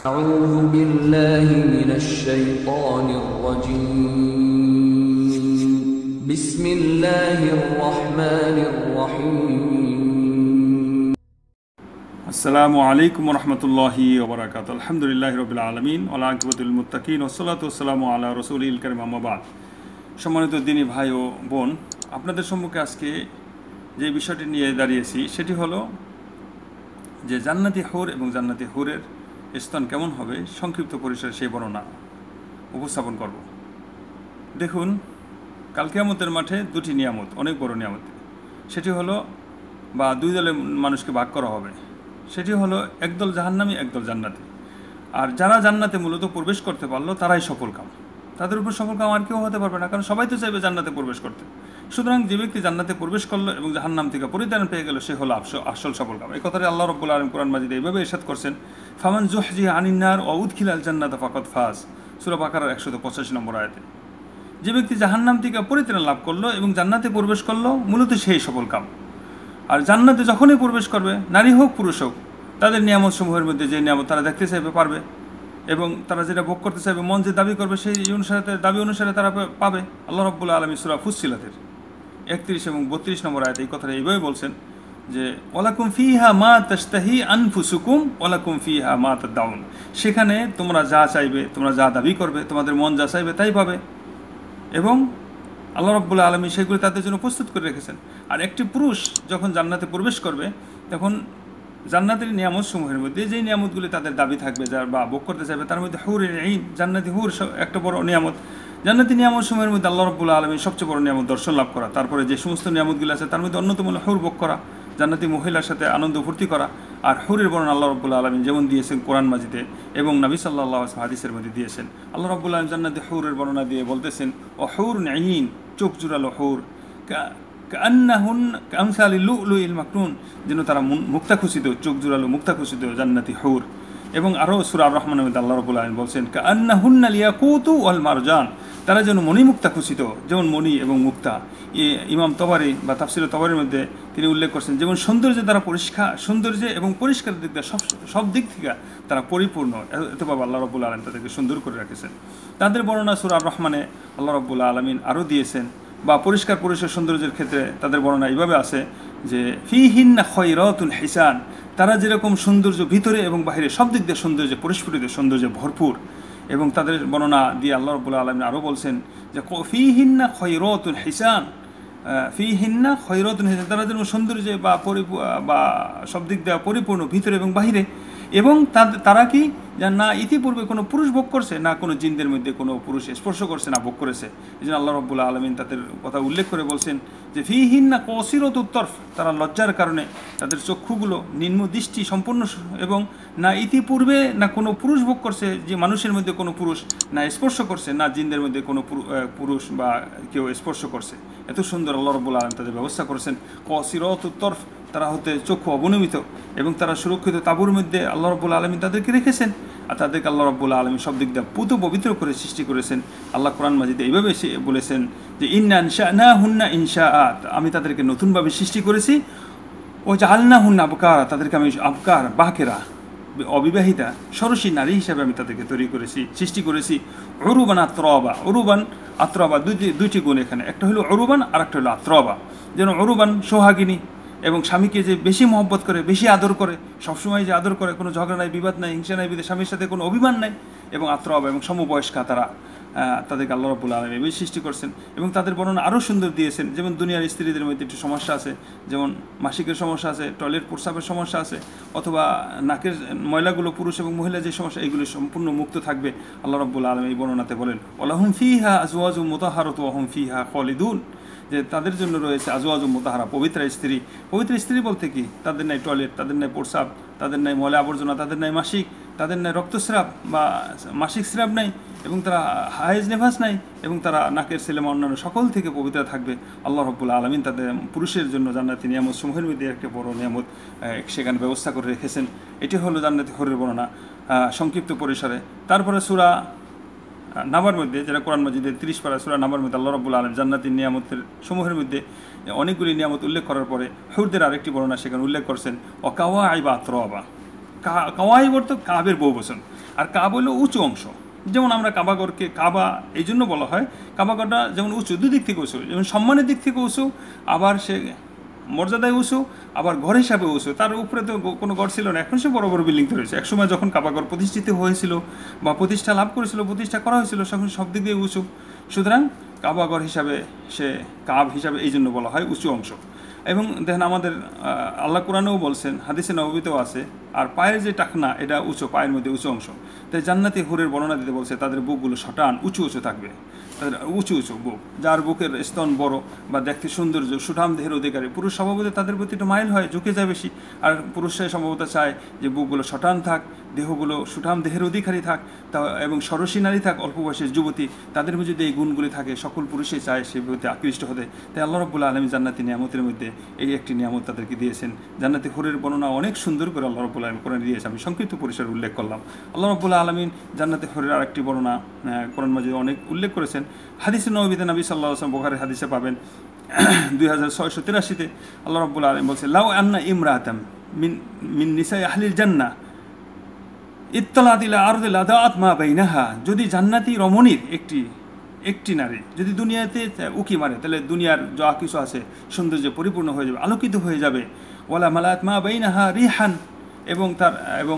أعوذ بالله من الشيطان الرجيم بسم الله الرحمن الرحيم আসসালামু আলাইকুম রহমতুল্লাহি ওবরাকাত আলহামদুলিল্লাহ রবিল আলমিন ওলাকবতুল মুত্তাকিন ওসলাত আসসালামু আল্লাহ রসুল ইল করিম আহমাবাদ সম্মানিত দিনী ভাই ও বোন আপনাদের সম্মুখে আজকে যে বিষয়টি নিয়ে দাঁড়িয়েছি সেটি হলো যে জান্নাতি হুর এবং জান্নাতি হুরের স্তন কেমন হবে? সংক্ষিপ্ত পরিসরে সেই বর্ণনা উপস্থাপন করব। দেখুন কালকে আমতের মাঠে দুটি নিয়ামত, অনেক বড় নিয়ামত। সেটি হলো, বা দুই দলের মানুষকে ভাগ করা হবে। সেটি হলো, একদল জাহান্নামি, একদল জান্নাতি। আর যারা জান্নাতে মূলত প্রবেশ করতে পারল, তারাই সফল কাম। তাদের উপর সফল কাম আর কেউ হতে পারবে না, কারণ সবাই তো চাইবে জান্নাতে প্রবেশ করতে। সুতরাং যে ব্যক্তি জান্নাতে প্রবেশ করল এবং জাহান্নাম থেকে পরিত্রাণ পেয়ে গেল, সে হলো আসল আসল সফল কাম। এই কথাটি আল্লাহ রব্বুল আলম কোরআন মাজিদ এইভাবে এরশাদ করছেন, ফামান জুহজি আনিন্নার অউদ খিলাল জান্নাত ফাকত ফাজ। সুরা বাকার একশো পঁচাশি নম্বর আয়তে। যে ব্যক্তি জাহান্নাম থেকে পরিত্রাণ লাভ করল এবং জান্নাতে প্রবেশ করল, মূলত সেই সফল কাম। আর জান্নাতে যখনই প্রবেশ করবে, নারী হোক, পুরুষ হোক, তাদের নিয়ামত সমূহের মধ্যে যে নিয়ামত তারা দেখতে চাইবে, পারবে। এবং তারা যেটা ভোগ করতে চাইবে, মন যে দাবি করবে, সেই অনুসারে, দাবি অনুসারে তারা পাবে। আল্লাহ রব্বুল্লা আলমী সুরা ফুসিলাতের একত্রিশ এবং বত্রিশ নম্বর আয়তে এই কথাটা এইভাবে বলছেন যে ওলাকুম ফিহা মা তাস্তাহি আনফুসুকুম ওলাকুম ফিহা মা তাদাউন। সেখানে তোমরা যা চাইবে, তোমরা যা দাবি করবে, তোমাদের মন যা চাইবে তাই পাবে। এবং আল্লাহ রব্বুল্লা আলমী সেগুলি তাদের জন্য প্রস্তুত করে রেখেছেন। আর একটি পুরুষ যখন জান্নাতে প্রবেশ করবে, তখন জান্নাতের নিয়ামত সমূহের মধ্যে যেই নিয়ামতগুলি তাদের দাবি থাকবে, যার বা ভোগ করতে চাইবে, তার মধ্যে হুর এই জান্নাতি হুর একটা বড় নিয়ামত। জান্নাতি নিয়ামত সমূহের মধ্যে আল্লাহ রব্বুল্লা আলমী সবচেয়ে বড় নিয়ামত দর্শন লাভ করা। তারপরে যে সমস্ত নিয়ামতগুলি আছে, তার মধ্যে অন্যতম হলো হুর ভোগ করা, জান্নাতি মহিলার সাথে আনন্দ ফুর্তি করা আর হুরের বর্ণনা আল্লাহ রব্বুল্লা আলমী যেমন দিয়েছেন কোরআন মাজিদে এবং নবী সাল্লাহ হাদিসের মধ্যে দিয়েছেন। আল্লাহ রব্বুল্লা আলম জান্নাতি হুরের বর্ণনা দিয়ে বলতেছেন, ও হুর নাইন চোখ জুড়ালো হৌর। কান্নাহুন লু লু ইল যেন তারা মুক্তা খুশিত চোখ জুড়ালো মুক্তা খুশিত জান্নাতি হুর। এবং আরও সুরা রহমান আল্লাহ রবুল আলম বলছেন কান্নাহুন্না লিয়াকুতু ওয়াল মারজান। তারা যেন মণিমুক্তা খুশিত যেমন মণি এবং মুক্তা। ইমাম তবারি বা তাফসির তবারির মধ্যে তিনি উল্লেখ করছেন, যেমন সৌন্দর্যে তারা পরিষ্কার, সৌন্দর্যে এবং পরিষ্কার দিক দিয়ে সব সব দিক থেকে তারা পরিপূর্ণ। এত বাবা আল্লাহ রবুল আলম তাদেরকে সুন্দর করে রেখেছেন। তাদের বর্ণনা সুরা রহমানে আল্লাহ রব্বুল্লা আলমিন আরও দিয়েছেন, বা পরিষ্কার পরিষ্কার সৌন্দর্যের ক্ষেত্রে তাদের বর্ণনা এইভাবে আছে যে ফি হিন্না খয়রতুল হিসান, তারা যেরকম সৌন্দর্য ভিতরে এবং বাইরে সব দিক দিয়ে সৌন্দর্য, পরিস্ফুটিত সৌন্দর্যে ভরপুর এবং তাদের বর্ণনা দিয়ে আল্লাহ রবুল্লা আলমিন আরও বলছেন যে, ক- ফি হিন্না খৈরতুল হিসান। ফি হিন্না খৈরতুল হিসান, তারা যেন সৌন্দর্য বা পরিপূ, বা সব দিক দেওয়া পরিপূর্ণ, ভিতরে এবং বাহিরে। এবং তারা কি? না, ইতিপূর্বে কোনো পুরুষ ভোগ করছে, না কোনো জিনদের মধ্যে কোনো পুরুষ স্পর্শ করছে, না ভোগ করেছে। এই জন্য আল্লাহ রব্বুল্লা আলমিন তাদের কথা উল্লেখ করে বলছেন যে ফিহীন না কসিরত উত্তরফ তারা লজ্জার কারণে তাদের চক্ষুগুলো নিম্ন দৃষ্টি সম্পূর্ণ এবং না ইতিপূর্বে না কোনো পুরুষ ভোগ করছে, যে মানুষের মধ্যে কোনো পুরুষ না স্পর্শ করছে, না জিনদের মধ্যে কোনো পুরুষ বা কেউ স্পর্শ করছে। এত সুন্দর আল্লাহ রব্বুল আলম তাদের ব্যবস্থা করেছেন। কসিরত উত্তরফ তারা হতে চক্ষু অবনমিত এবং তারা সুরক্ষিত তাবুর মধ্যে আল্লাহ রব্বুল আলমী তাদেরকে রেখেছেন আর তাদেরকে আল্লাহ রব্বুল আলমী সব দিক দিয়ে পুত পবিত্র করে সৃষ্টি করেছেন। আল্লাহ কোরআন মাজিদে এইভাবে সে বলেছেন যে, ইন্না ইনশা না হুন্না ইনশা আত আমি তাদেরকে নতুনভাবে সৃষ্টি করেছি। ও যে আল্না হুন্না আবকার তাদেরকে আমি আবকার, বাকেরা, অবিবাহিতা, সরসী নারী হিসাবে আমি তাদেরকে তৈরি করেছি, সৃষ্টি করেছি। অরুবান আত্রবা অরুবান আত্রবা দুইটি দুইটি গুণ এখানে। একটা হলো অরুবান আর একটা হলো আত্রবা। যেন অরুবান সোহাগিনী এবং স্বামীকে যে বেশি মহব্বত করে, বেশি আদর করে, সবসময় যে আদর করে, কোনো ঝগড়া নাই, বিবাদ নাই, হিংসা নাই, বিদে স্বামীর সাথে কোনো অভিমান নাই এবং আত্রবা এবং সমবয়স্কা তারা তাদেরকে আল্লাহ রব্বুল আলম এভাবে সৃষ্টি করছেন এবং তাদের বর্ণনা আরও সুন্দর দিয়েছেন। যেমন দুনিয়ার স্ত্রীদের মধ্যে একটু সমস্যা আছে, যেমন মাসিকের সমস্যা আছে, টয়লেট প্রস্রাবের সমস্যা আছে, অথবা নাকের ময়লাগুলো পুরুষ এবং মহিলা যে সমস্যা এইগুলি সম্পূর্ণ মুক্ত থাকবে আল্লাহ রব্বুল আলম এই বর্ণনাতে বলেন। ওলাহুম ফিহা আজওয়াজু মোতাহারত ওয়াহুম ফিহা খলিদুন। যে তাদের জন্য রয়েছে আজওয়াজু মোতাহারা, পবিত্র স্ত্রী। পবিত্র স্ত্রী বলতে কি? তাদের নাই টয়লেট তাদের নাই প্রস্রাব তাদের নাই ময়লা আবর্জনা, তাদের নাই মাসিক, তাদের নাই রক্তস্রাব বা মাসিক স্রাব নাই এবং তারা হায়েজ নেভাস নাই এবং তারা নাকের ছেলেমা অন্যান্য সকল থেকে পবিত্র থাকবে। আল্লাহ রব্বুল আলমিন তাদের পুরুষের জন্য জান্নাতি নিয়ামত সমূহের মধ্যে একটা বড় নিয়ামত সেখানে ব্যবস্থা করে রেখেছেন। এটি হলো জান্নাতি হরের বর্ণনা সংক্ষিপ্ত পরিসরে। তারপরে সুরা নামার মধ্যে, যেটা কোরআন মজিদের তিরিশ পারা সুরা নামার মধ্যে আল্লাহ রব্বুল আলম জান্নাতির নিয়ামতের সমূহের মধ্যে অনেকগুলি নিয়ামত উল্লেখ করার পরে হুরদের আরেকটি বর্ণনা সেখানে উল্লেখ করছেন অকাওয়া আইবা আত্রবা কা- কাওয়াইব অর্থ কাবের বহু বচন। আর কাব হলো উঁচু অংশ। যেমন আমরা কাবাগরকে কাবা এই জন্য বলা হয়, কাবাগরটা যেমন উঁচু দুদিক থেকে উঁচু, যেমন সম্মানের দিক থেকে উঁচু, আবার সে মর্যাদায় উঁচু, আবার ঘর হিসাবে উঁচু। তার উপরে তো কোনো ঘর ছিল না। এখন সে বড় বড় বিল্ডিং তৈরি হয়েছে। একসময় যখন কাবাগর প্রতিষ্ঠিত হয়েছিল বা প্রতিষ্ঠা লাভ করেছিল, প্রতিষ্ঠা করা হয়েছিল, তখন সব দিক দিয়ে উঁচু। সুতরাং কাবাগর হিসাবে সে কাব হিসাবে এই জন্য বলা হয় উঁচু অংশ। এবং দেখেন আমাদের আল্লাহ কোরআনেও বলছেন, হাদিসে নবীতেও আছে, আর পায়ের যে টাকনা, এটা উঁচু, পায়ের মধ্যে উঁচু অংশ। তাই জান্নাতি হুরের বর্ণনা দিতে বলছে, তাদের বুকগুলো শটান উঁচু উঁচু থাকবে। উঁচু উঁচু বুক, যার বুকের স্তন বড় বা দেখতে সৌন্দর্য, সুঠাম দেহের অধিকারী। পুরুষ স্বভাবত তাদের প্রতি একটু মাইল হয়, ঝুঁকে যায় বেশি। আর পুরুষরাই সম্ভবত চায় যে বুকগুলো শটান থাক, দেহগুলো সুঠাম দেহের অধিকারী থাক, তা এবং সরসী নারী থাক, অল্প বয়সের যুবতী। তাদের মধ্যে যদি এই গুণগুলি থাকে, সকল পুরুষই চায় সে প্রতি আকৃষ্ট হতে। তাই আল্লাহ রব্বুল্লা আলমী জান্নাতি নিয়ামতের মধ্যে এই একটি নিয়ামত তাদেরকে দিয়েছেন। জান্নাতি হুরের বর্ণনা অনেক সুন্দর করে আল্লাহ রব্বুল্লা আলম কোরআন দিয়েছে। আমি সংক্ষিপ্ত পরিসরে উল্লেখ করলাম। আল্লাহ রব্বুল্লা আলমিন জান্নাতি হুরের আরেকটি বর্ণনা কোরআন মাঝে অনেক উল্লেখ করেছেন। হাদিসে নবীতে নবী সাল্লাহ আসলাম বোখারের হাদিসে পাবেন। দুই হাজার ছয়শো তিরাশিতে আল্লাহ রব্বুল্লা আলম বলছে, লাউ আন্না ইমরাতাম মিন মিন নিসাই আহলিল জান্না ইত্তলাতিলা আরদিল আদাত মা বাইনাহা। যদি জান্নাতি রমণীর একটি একটি নারী যদি দুনিয়াতে উকি মারে, তাহলে দুনিয়ার যা কিছু আছে সৌন্দর্য পরিপূর্ণ হয়ে যাবে, আলোকিত হয়ে যাবে। ওয়ালা মালাত মা বাইনাহা রিহান, এবং তার, এবং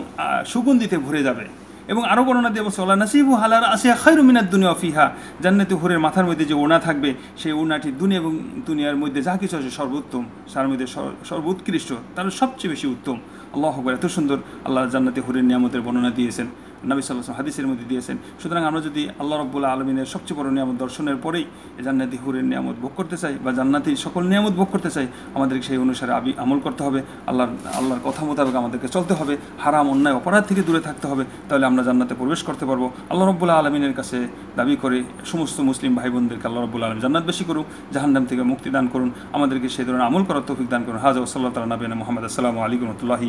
সুগন্ধিতে ভরে যাবে। এবং আরও বর্ণনা দিয়ে বলছে ওলা নাসিবু হালার আসিয়া খাই রুমিনার দুনিয়া ফিহা। জান্নাতি হুরের মাথার মধ্যে যে ওনা থাকবে, সেই ওনাটি দুনিয়া এবং দুনিয়ার মধ্যে যা কিছু আছে সর্বোত্তম, তার মধ্যে সর- সর্বোৎকৃষ্ট, তার সবচেয়ে বেশি উত্তম। আল্লাহ আকবর, এত সুন্দর আল্লাহ জান্নাতি হুরের নিয়ামতের বর্ণনা দিয়েছেন। নবী সাল্লাহ হাদিসের মধ্যে দিয়েছেন, সুতরাং আমরা যদি আল্লাহ রব্বুল্লাহ আলমিনের সবচেয়ে বড় নিয়ামত দর্শনের পরেই জান্নাতি হুরের নিয়ামত ভোগ করতে চাই বা জান্নাতি সকল নিয়ামত ভোগ করতে চাই, আমাদেরকে সেই অনুসারে আবি আমল করতে হবে, আল্লাহর আল্লাহর কথা মোতাবেক আমাদেরকে চলতে হবে, হারাম, অন্যায়, অপরাধ থেকে দূরে থাকতে হবে, তাহলে আমরা জান্নাতে প্রবেশ করতে পারব। আল্লাহ রব্বুল্লাহ আলমিনের কাছে দাবি করে সমস্ত মুসলিম ভাই বোনদেরকে আল্লাহ রব্বুল্লাহ আলম জান্নাত বেশি করুন জাহান্নাম থেকে মুক্তি দান করুন, আমাদেরকে সেই ধরনের আমল করার তৌফিক দান করুন। হাজ সাল্লাহ তালা নবীন মোহাম্মদ। আসসালামু আলাইকুম রহমতুল্লাহি